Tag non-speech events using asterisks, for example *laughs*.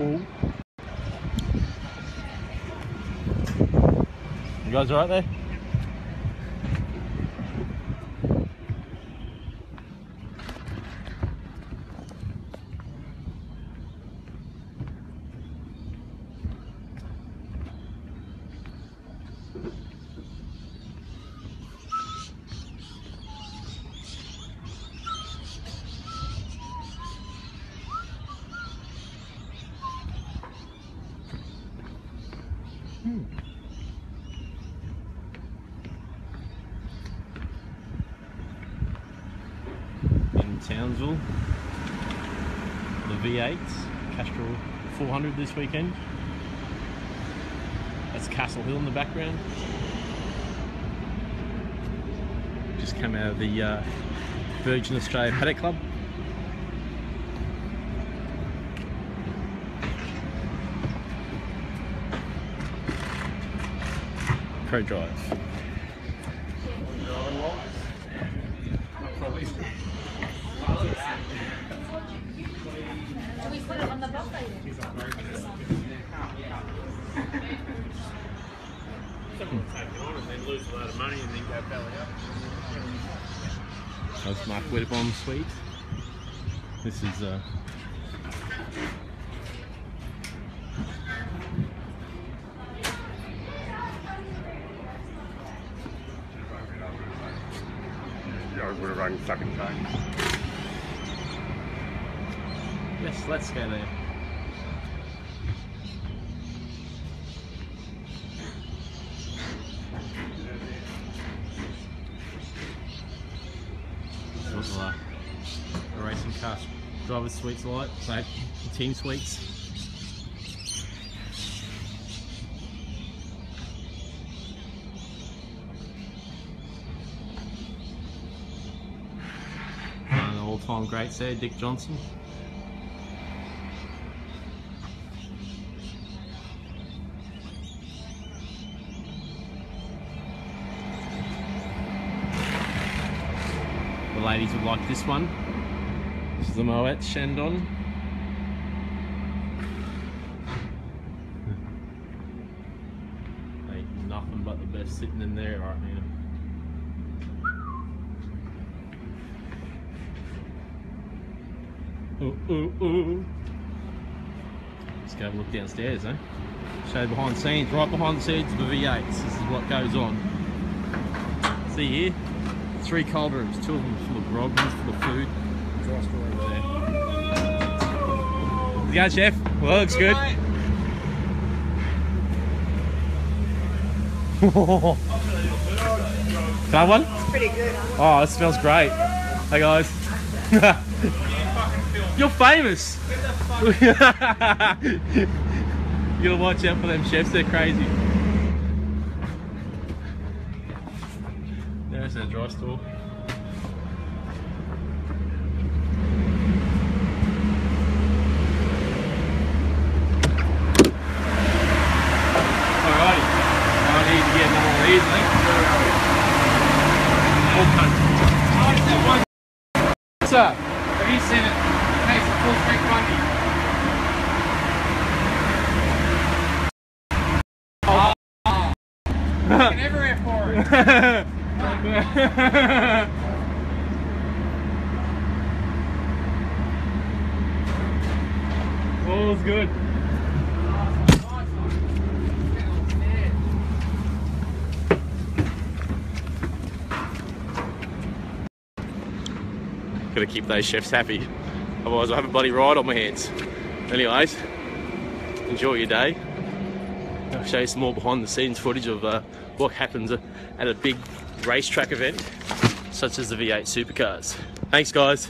Ooh. You guys alright there? In Townsville. The V8s, Castrol 400 this weekend. That's Castle Hill in the background. Just come out of the uh, Virgin Australia Paddock Club. Prodrive. That's Mark Winterbottom Suite. This is uh, Would have run second time. yes, let's go there. The, the racing car driver's suites are like, so team suites. All-time greats there, Dick Johnson. The ladies would like this one. This is the Moet Chandon. Ain't nothing but the best sitting in there right now. Ooh, ooh, ooh. Let's go have a look downstairs, eh? Show behind the scenes, right behind the scenes of the V8s. This is what goes on. See here? Three cold rooms, two of them full of grog, one's full of food. Dry store over there. How's it going, chef? Well, looks good. Can I have one? Pretty good, huh? Oh, it smells great. Hey guys. *laughs* You're famous. *laughs* you gotta watch out for them chefs, they're crazy. There's our dry store. Looking everywhere for it. All's good. Gotta keep those chefs happy. Otherwise I have a bloody ride on my hands. Anyways, enjoy your day. Show you some more behind the scenes footage of uh, what happens at a big racetrack event such as the V8 supercars. Thanks guys.